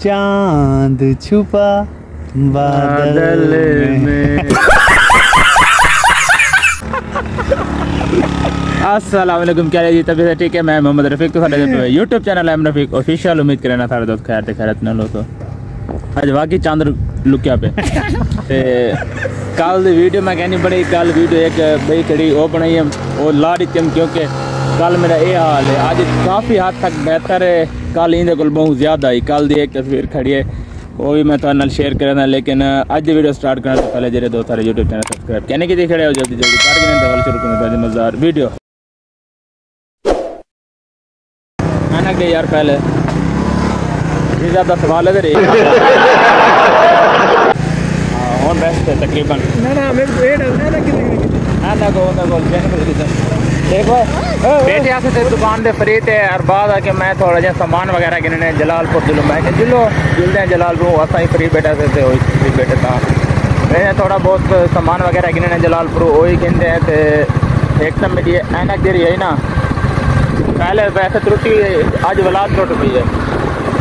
चाँद छुपा बादल बादल में। असलम क्या जी? तबीयत ठीक है? मैं मोहम्मद रफीक तो YouTube channel M Rafiq. Official उम्मीद करें सारे दोस्त खैर थे खैर इतने लोग तो। अज वाकई चाँद लुकिया पे? ते कल वीडियो मैं कहनी बड़ी कल वीडियो एक बई कड़ी वो बनाई है वो ला दी थी क्योंकि कल मेरा ये हाल है। आज काफ़ी हद तक बेहतर है। ਕੱਲ ਇਹਦੇ ਕੋਲ ਬਹੁਤ ਜ਼ਿਆਦਾ ਹੀ ਕੱਲ ਦੀ ਇੱਕ ਤਸਵੀਰ ਖੜੀ ਹੈ ਉਹ ਵੀ ਮੈਂ ਤੁਹਾਡੇ ਨਾਲ ਸ਼ੇਅਰ ਕਰਨਾ ਲੇਕਿਨ ਅੱਜ ਦੀ ਵੀਡੀਓ ਸਟਾਰਟ ਕਰਨ ਤੋਂ ਪਹਿਲੇ ਜਿਹੜੇ ਦੋ ਸਾਰੇ YouTube ਚੈਨਲ ਸਬਸਕ੍ਰਾਈਬ कहने की देख रहे हो जल्दी जल्दी कर के दवल शुरू करने का मजेदार वीडियो आना के यार पहले ये ज़्यादा सवाल है रे और बेस्ट है तकरीबन ना ना मेरे को ये बेटे ते और बाद आके मैं थोड़ा सामान वगैरह गिनने, जलालपुर जिलो मैं जलालपुर असां ही फ्री से ते फ्री ता मैं थोड़ा बहुत सामान वगैरह गिनने, जलालपुर, वही गिनते हैं ते एक तो मेरी ऐनक जेरी है ना। पहले वैसे त्रुटि, आज वलाद टुट गई है।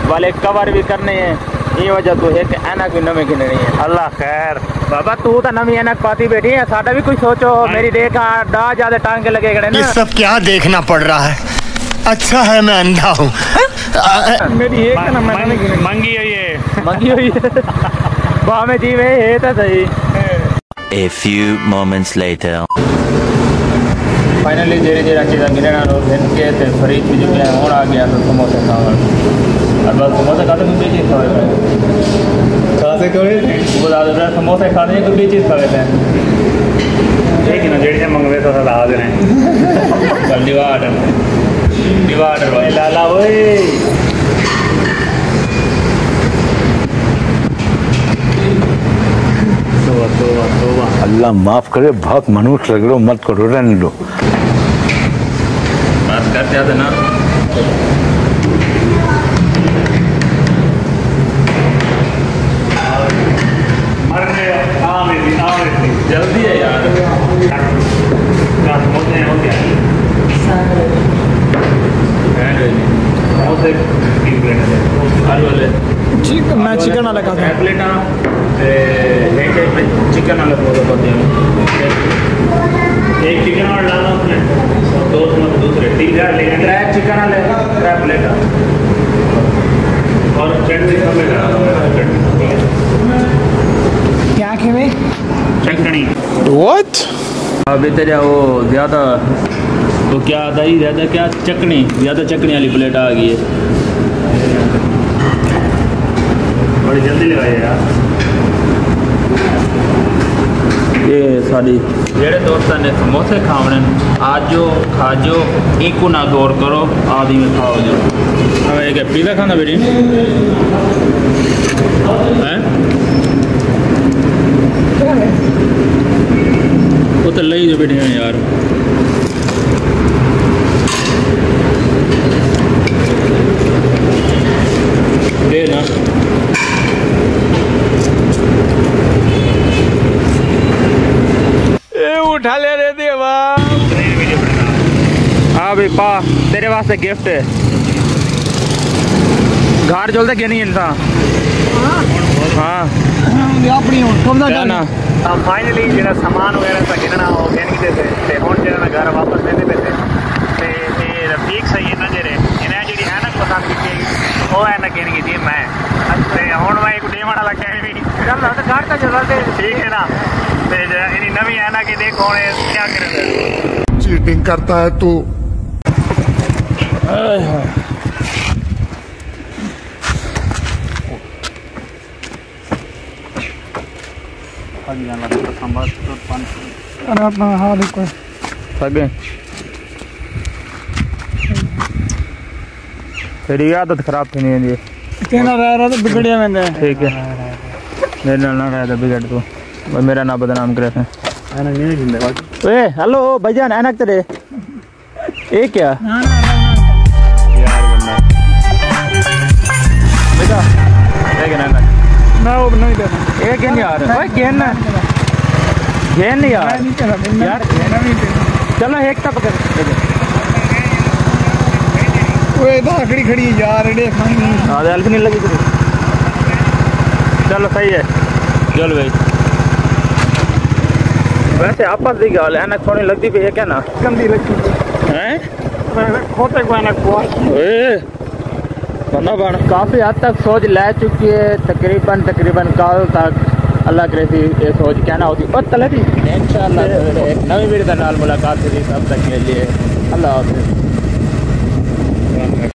वाले कवर भी करने हैं। ये वजह तो एक ऐनक भी नवी गिननी है। अल्लाह खैर। बाबा तू तो नवी ऐनक पाती बैठी है साडा भी कुछ सोचो मेरी देखा डा ज़्यादा टांगे लगे खड़े ये सब क्या देखना पड़ रहा है? अच्छा है मैं अंधा हूँ। मेरी एक ना मैं नहीं मंगी हुई है मंगी हुई है। वाह में जी में है तो सही। A few moments later. Finally धीरे धीरे चीज़ें गिने ना लोग गिन के फरीद भी जो है और आ गया तो समोसे बस समोसे खाते कोई भी चीज़ खावे थे खासे कोई वो दादा मेरा समोसे खाते हैं कोई भी चीज़ खावे थे ठीक है ना जेड़ी से मंगवे तो सदा हाजिर हैं चल डिवाइडर डिवाइडर भाई लाला ओए तोबा तोबा तोबा अल्लाह माफ़ करे बहुत मनुष्य लग रहे हो मत करो रहने दो बस कर जाते ना मरने आवे थी आवे थी जल्दी है यार क्या समझते हैं वो क्या समोसे तीन प्लेट है आलू वाले चिकन मैं चिकन वाला खाता एक प्लेटा ते एक एक चिकन वाले बोलो बोलते हैं एक चिकन और डालना उसमें दो दूसरे। तीन हज़ार लेंगे त्रै चिकन वाले। त्रै प्लेटा और चटनी हमें डालना चटनी क्या खेवे चटनी अभी तेरा वो ज़्यादा तो क्या आता ही ज़्यादा क्या? चटनी ज़्यादा चटनी वाली प्लेट आ गई है। बड़ी जल्दी लगाइए यार। ये साड़ी। जेड़े दोस्तों ने समोसे खावने आजो खाजो इको ना दौर करो आदि में खाओ जो। अब एक पिज़्ज़ा खाना बेटी? हैं? वो तो लई जो बेटी हैं यार दे ना उठा ले रहे थे हाँ भाई पा तेरे वास्ते गिफ्ट है। घर चलते क्या नहीं इंसान? हाँ। फाइनली जो सामान वगैरह गिनना हो गिन घर वापस पे रफीक सही इन्हें है ना पसंद की है ना गिन की मैं। मैं एक घर चलते ठीक है ना? ਤੇ ਜਿਹੜਾ ਇਹਨੀ ਨਵੀਂ ਐਨਕ ਇਹ ਦੇਖੋ ਹੁਣ ਇਹ ਕੀ ਕਰੇ चीटिंग करता है तू अरे अपना हाल ही कोई सगे तेरी आदत खराब थी नहीं है कहना रह रहा तो बिगड़िया मैंने ठीक है मेरे नाल ना रहा बिगड़ तू और मेरा ना बदनाम करे थे ओए हेलो भाईजान ऐनक तेरे। ये क्या? बेटा ये ऐनक मैं वो नहीं देना ये क्या यार ओए क्या ना। घेन यार यार चलो एक तक पकड़ खड़ी खड़ी यार एडे खानी। हाँ हेल्प नहीं लगी चलो सही है। चल भाई। वैसे आपस की गल एनक सोनी लगती पई है क्या ना? गंदी लगी हैं? खोटे को एनक बना बन। काफ़ी हद तक सोच ले चुकी है तकरीबन तकरीबन कल तक अल्लाह करे ये सोच कहना होती। और तले थी इंशाल्लाह एक नवी वीर मुलाकात हुई तब तक के लिए अल्लाह हाफिज़।